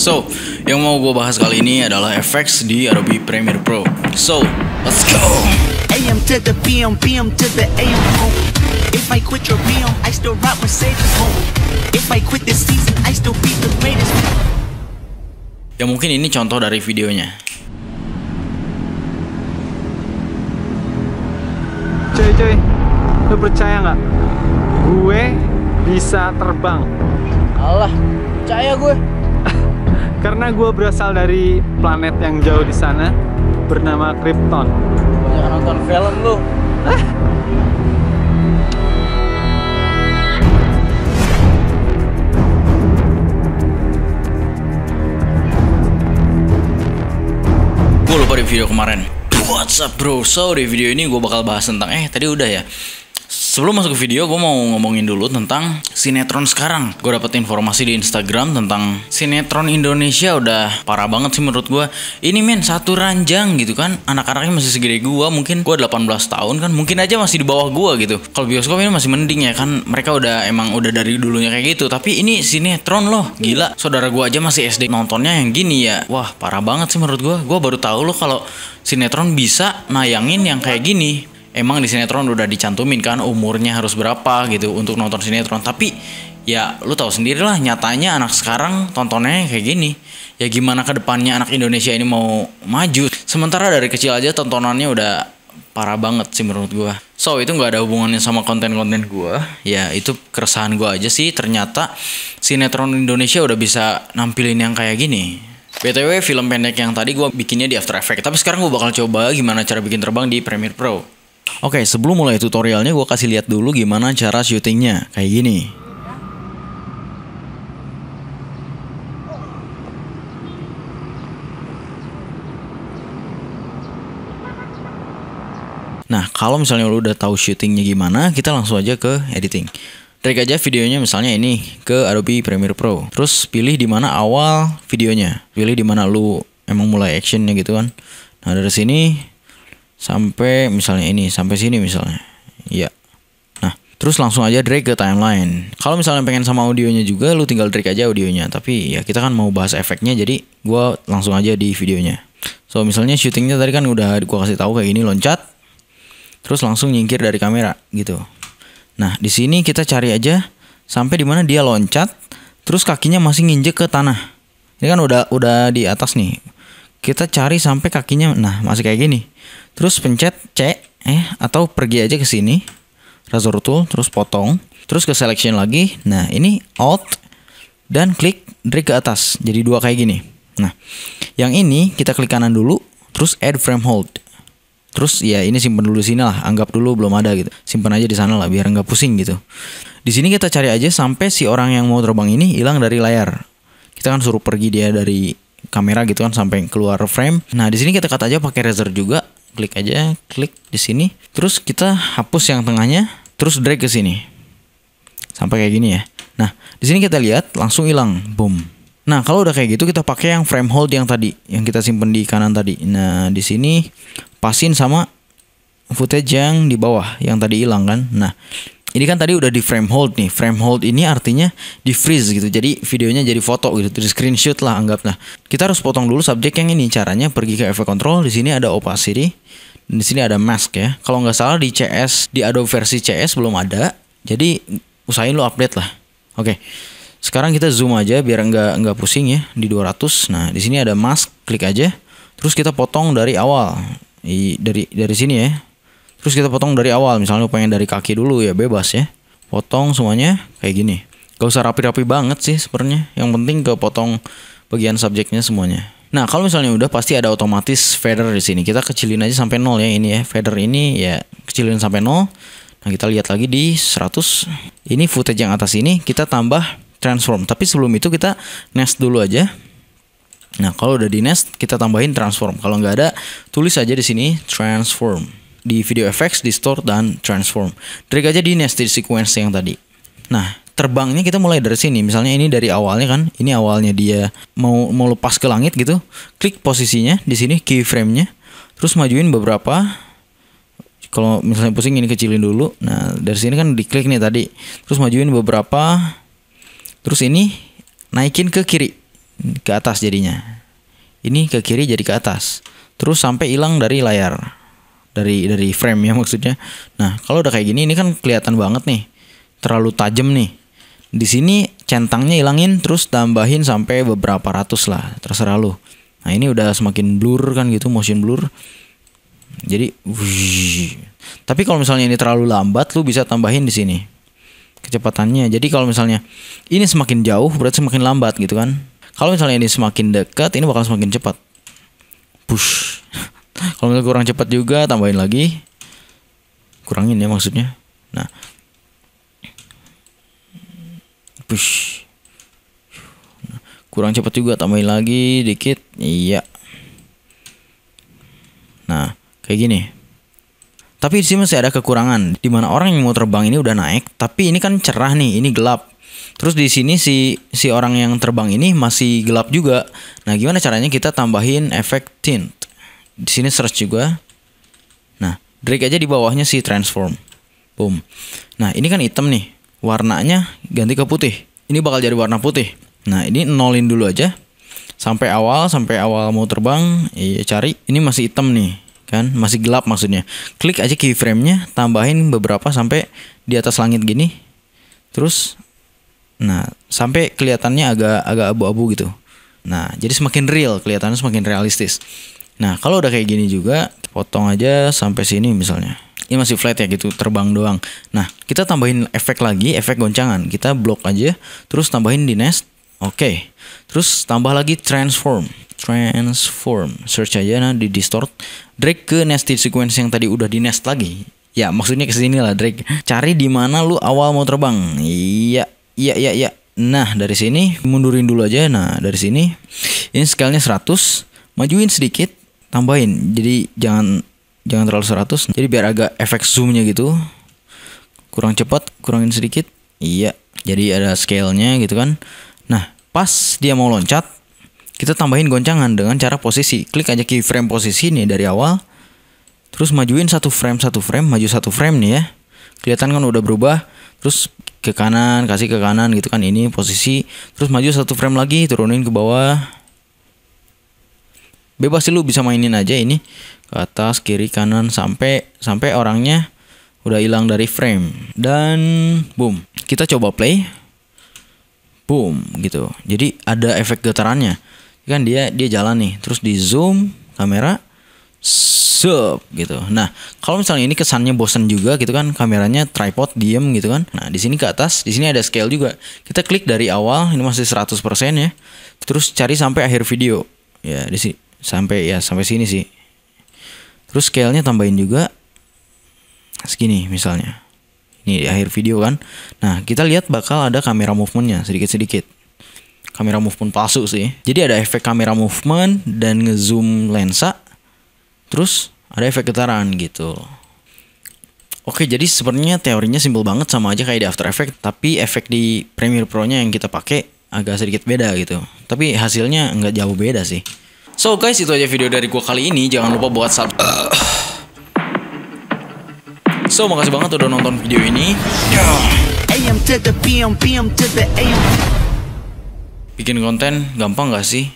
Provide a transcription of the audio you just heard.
So, yang mau gue bahas kali ini adalah effects di Adobe Premiere Pro. So, let's go. AM to the PM, PM to the AM home. If I quit your BM, I still rock Mercedes home. If I quit this season, I still be the greatest. Ya mungkin ini contoh dari videonya. Cuy cuy, lu percaya nggak? Gue bisa terbang Allah, percaya gue. karena gue berasal dari planet yang jauh di sana bernama Krypton. Banyak nonton film lu. Gue lupa di video kemarin. What's up bro? So di video ini gue bakal bahas tentang eh tadi udah ya. Sebelum masuk ke video, gue mau ngomongin dulu tentang sinetron sekarang. Gue dapet informasi di Instagram tentang sinetron Indonesia udah parah banget sih menurut gue. Ini men satu ranjang gitu kan. Anak-anaknya masih segede gue, mungkin gue 18 tahun kan, mungkin aja masih di bawah gue gitu. Kalau bioskop ini masih mending ya kan, mereka udah emang udah dari dulunya kayak gitu. Tapi ini sinetron loh, gila. Saudara gue aja masih SD nontonnya yang gini ya. Wah parah banget sih menurut gue. Gue baru tahu loh kalau sinetron bisa nayangin yang kayak gini emang di sinetron udah dicantumin kan umurnya harus berapa gitu untuk nonton sinetron. Tapi ya lu tahu sendiri lah nyatanya anak sekarang tontonnya kayak gini. Ya gimana ke depannya anak Indonesia ini mau maju? Sementara dari kecil aja tontonannya udah parah banget sih menurut gua. So itu nggak ada hubungannya sama konten-konten gua. Ya itu keresahan gua aja sih. Ternyata sinetron Indonesia udah bisa nampilin yang kayak gini. BTW film pendek yang tadi gua bikinnya di After Effects. Tapi sekarang gua bakal coba gimana cara bikin terbang di Premiere Pro Oke, sebelum mulai tutorialnya gue kasih lihat dulu gimana cara syutingnya. Kayak gini. Nah, kalau misalnya lu udah tahu syutingnya gimana, kita langsung aja ke editing. Drag aja videonya misalnya ini ke Adobe Premiere Pro. Terus pilih di mana awal videonya. Pilih di mana lu emang mulai actionnya gitu kan. Nah, dari sini sampai misalnya ini sampai sini misalnya. Ya nah terus langsung aja drag ke timeline. Kalau misalnya pengen sama audionya juga lu tinggal drag aja audionya. Tapi ya kita kan mau bahas efeknya jadi gua langsung aja di videonya. So misalnya syutingnya tadi kan udah gua kasih tahu kayak gini loncat. Terus langsung nyingkir dari kamera gitu. Nah di sini kita cari aja sampai di mana dia loncat terus kakinya masih nginjek ke tanah. Ini kan udah udah di atas nih. Kita cari sampai kakinya nah masih kayak gini terus pencet C eh atau pergi aja ke sini. Razor tool terus potong. Terus ke selection lagi. Nah ini alt dan klik drag ke atas. Jadi dua kayak gini. Nah yang ini kita klik kanan dulu terus add frame hold. Terus ya ini simpen dulu sini lah. Anggap dulu belum ada gitu. Simpan aja di sana lah biar nggak pusing gitu. Di sini kita cari aja sampai si orang yang mau terbang ini hilang dari layar. Kita kan suruh pergi dia dari kamera gitu kan sampai keluar frame. Nah, di sini kita cut aja pakai razor juga. Klik aja, klik di sini. Terus kita hapus yang tengahnya, terus drag ke sini. Sampai kayak gini ya. Nah, di sini kita lihat langsung hilang. Boom. Nah, kalau udah kayak gitu kita pakai yang frame hold yang tadi, yang kita simpen di kanan tadi. Nah, di sini pasin sama footage yang di bawah yang tadi hilang kan. Nah, ini kan tadi udah di frame hold nih. Frame hold ini artinya di freeze gitu. Jadi videonya jadi foto gitu, di screenshot lah anggap. Nah, kita harus potong dulu subjek yang ini. Caranya pergi ke effect control. Di sini ada opacity. Di sini ada mask ya. Kalau nggak salah di CS di Adobe versi CS belum ada. Jadi usahain lo update lah. Oke. Sekarang kita zoom aja biar nggak nggak pusing ya di 200. Nah, di sini ada mask, klik aja. Terus kita potong dari awal. I, dari dari sini ya. Terus kita potong dari awal, misalnya pengen dari kaki dulu ya bebas ya. Potong semuanya kayak gini. Gak usah rapi-rapi banget sih sebenarnya. Yang penting ke potong bagian subjeknya semuanya. Nah kalau misalnya udah pasti ada otomatis fader di sini. Kita kecilin aja sampai nol ya ini ya. Fader ini ya kecilin sampai nol. Nah kita lihat lagi di 100. Ini footage yang atas ini kita tambah transform. Tapi sebelum itu kita nest dulu aja. Nah kalau udah di nest kita tambahin transform. Kalau nggak ada tulis aja di sini transform di video effects, di store dan transform. Drag aja di nested sequence yang tadi. Nah, terbangnya kita mulai dari sini. Misalnya ini dari awalnya kan, ini awalnya dia mau mau lepas ke langit gitu. Klik posisinya di sini keyframe-nya. Terus majuin beberapa kalau misalnya pusing ini kecilin dulu. Nah, dari sini kan diklik nih tadi. Terus majuin beberapa. Terus ini naikin ke kiri ke atas jadinya ini ke kiri jadi ke atas terus sampai hilang dari layar dari dari frame ya maksudnya. Nah kalau udah kayak gini ini kan kelihatan banget nih. Terlalu tajam nih. Di sini centangnya hilangin terus tambahin sampai beberapa ratus lah. Terserah lu. Nah ini udah semakin blur kan gitu motion blur. Jadi wuih. tapi kalau misalnya ini terlalu lambat lu bisa tambahin di sini kecepatannya. Jadi kalau misalnya ini semakin jauh berarti semakin lambat gitu kan. Kalau misalnya ini semakin dekat ini bakal semakin cepat. Push kalau misalnya kurang cepat juga tambahin lagi. Kurangin ya maksudnya. Nah. Push. Kurang cepat juga tambahin lagi dikit. Iya. Nah kayak gini. Tapi di sini masih ada kekurangan di mana orang yang mau terbang ini udah naik tapi ini kan cerah nih ini gelap. Terus di sini si si orang yang terbang ini masih gelap juga. Nah gimana caranya kita tambahin efek tint di sini search juga. Nah drag aja di bawahnya si transform. Boom. Nah ini kan hitam nih. Warnanya ganti ke putih. Ini bakal jadi warna putih. Nah ini nolin dulu aja. Sampai awal sampai awal mau terbang iya cari. Ini masih hitam nih kan? Masih gelap maksudnya. Klik aja keyframe-nya tambahin beberapa sampai di atas langit gini. Terus nah sampai kelihatannya agak agak abu-abu gitu. Nah jadi semakin real kelihatannya semakin realistis nah kalau udah kayak gini juga potong aja sampai sini misalnya ini masih flat ya gitu terbang doang nah kita tambahin efek lagi efek goncangan kita blok aja terus tambahin di nest Oke, terus tambah lagi transform, transform, search aja nah di distort, drag ke nested sequence yang tadi udah di nest lagi. Ya maksudnya ke sini lah drag. Cari di mana lu awal mau terbang. Iya, iya, iya, iya. Nah dari sini mundurin dulu aja. Nah dari sini ini scale-nya 100, majuin sedikit, tambahin. Jadi jangan jangan terlalu 100. Jadi biar agak efek zoomnya gitu. Kurang cepat, kurangin sedikit. Iya, jadi ada scale-nya gitu kan. Nah, pas dia mau loncat, kita tambahin goncangan dengan cara posisi. Klik aja keyframe posisi nih dari awal. Terus majuin satu frame satu frame, maju satu frame nih ya. Kelihatan kan udah berubah. Terus ke kanan, kasih ke kanan gitu kan ini posisi. Terus maju satu frame lagi, turunin ke bawah. Bebas sih lu bisa mainin aja ini. Ke atas, kiri, kanan sampai sampai orangnya udah hilang dari frame. Dan boom, kita coba play. Boom gitu. Jadi ada efek getarannya. Kan dia dia jalan nih. Terus di zoom kamera sup gitu. Nah kalau misalnya ini kesannya bosan juga gitu kan. Kameranya tripod diem gitu kan. Nah di sini ke atas di sini ada scale juga. Kita klik dari awal ini masih 100% ya. Terus cari sampai akhir video. Ya di sini sampai ya sampai sini sih. Terus scale-nya tambahin juga segini misalnya. Ini di akhir video kan. Nah kita lihat bakal ada kamera movementnya sedikit-sedikit. Kamera movement palsu sih. Jadi ada efek kamera movement dan ngezoom lensa. Terus ada efek getaran gitu. Oke, jadi sebenarnya teorinya simpel banget sama aja kayak di After Effects, tapi efek di Premiere Pro-nya yang kita pakai agak sedikit beda gitu. Tapi hasilnya nggak jauh beda sih. So guys, itu aja video dari gua kali ini. Jangan lupa buat sub. So, makasih banget udah nonton video ini. Bikin konten gampang gak sih?